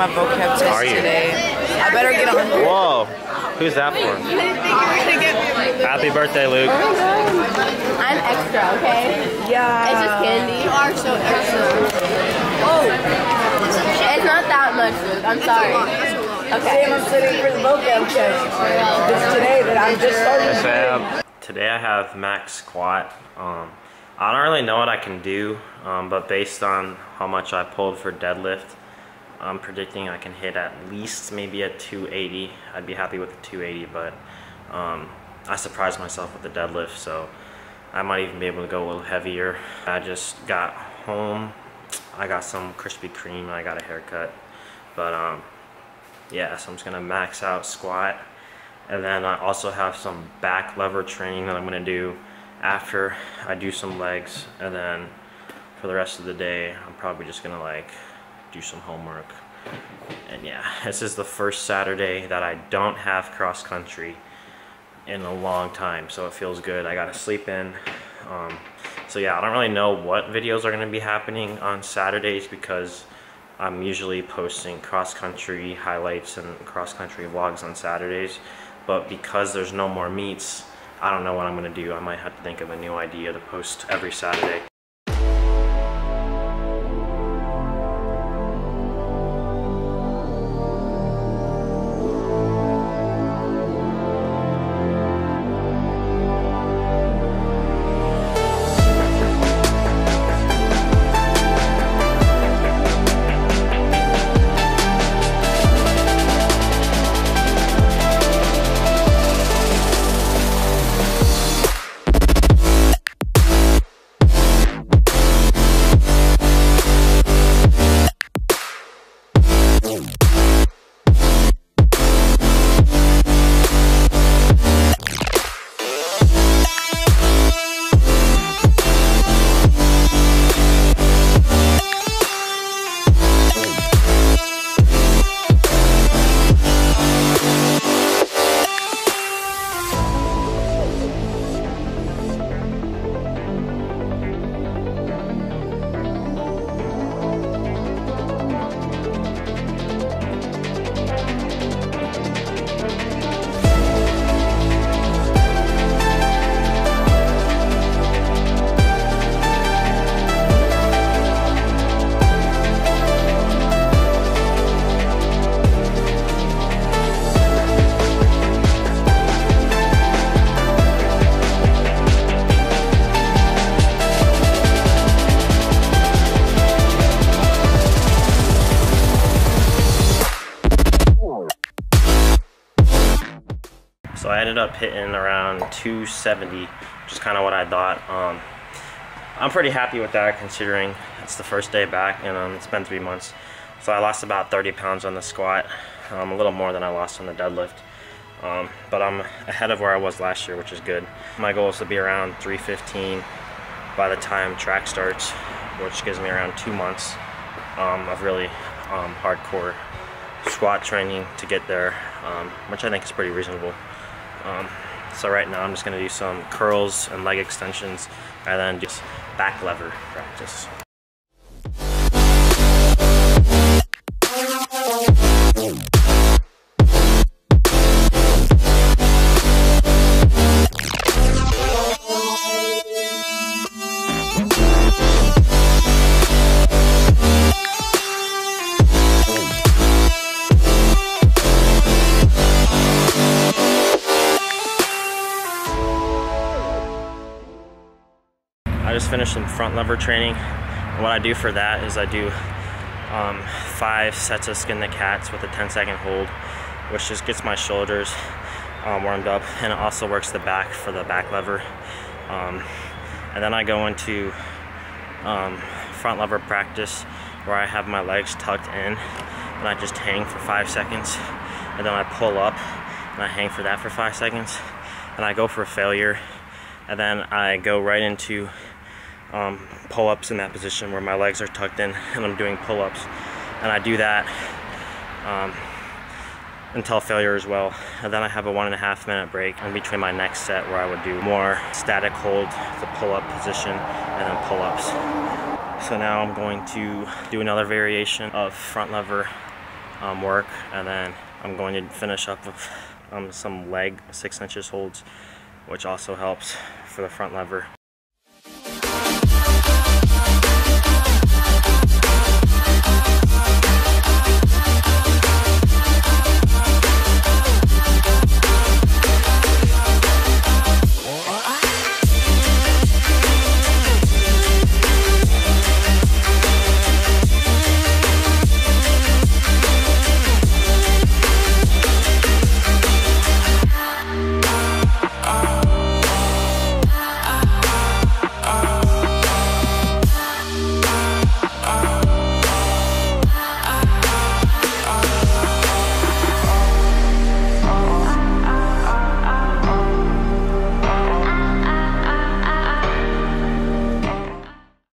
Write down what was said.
studying for my vocab test Are you? today. I better get on. Whoa, who's that for? Happy birthday, Luke. I'm extra, okay? Yeah. It's just candy. You are so extra. Oh. It's not that much, Luke. I'm sorry. Okay. I'm studying for the vocab test. It's today that I'm just starting. Yes, I. Today I have max squat. Um, I don't really know what I can do, um, but based on how much I pulled for deadlift, I'm predicting I can hit at least maybe a 280. I'd be happy with the 280, but um, I surprised myself with the deadlift, so I might even be able to go a little heavier. I just got home. I got some Krispy Kreme. I got a haircut, but um, yeah, so I'm just gonna max out squat. And then I also have some back lever training that I'm gonna do after I do some legs. And then for the rest of the day, I'm probably just gonna like do some homework. And yeah, this is the first Saturday that I don't have cross country in a long time, so it feels good. I gotta sleep in. Um, so yeah, I don't really know what videos are gonna be happening on Saturdays because I'm usually posting cross country highlights and cross country vlogs on Saturdays. But because there's no more meets, I don't know what I'm gonna do. I might have to think of a new idea to post every Saturday. So I ended up hitting around 270, which is kind of what I thought. Um, I'm pretty happy with that considering it's the first day back and um, it's been three months. So I lost about 30 pounds on the squat, um, a little more than I lost on the deadlift. Um, but I'm ahead of where I was last year, which is good. My goal is to be around 315 by the time track starts, which gives me around two months um, of really um, hardcore squat training to get there, um, which I think is pretty reasonable. Um, so right now I'm just going to do some curls and leg extensions and then just back lever practice. I just finished some front lever training. And what I do for that is I do um, five sets of skin the cats with a 10 second hold, which just gets my shoulders um, warmed up and it also works the back for the back lever. Um, and then I go into um, front lever practice where I have my legs tucked in and I just hang for five seconds and then I pull up and I hang for that for five seconds and I go for a failure and then I go right into um, pull-ups in that position where my legs are tucked in and I'm doing pull-ups. And I do that um, until failure as well. And then I have a one and a half minute break in between my next set where I would do more static hold the pull-up position and then pull-ups. So now I'm going to do another variation of front lever um, work, and then I'm going to finish up with um, some leg six inches holds, which also helps for the front lever.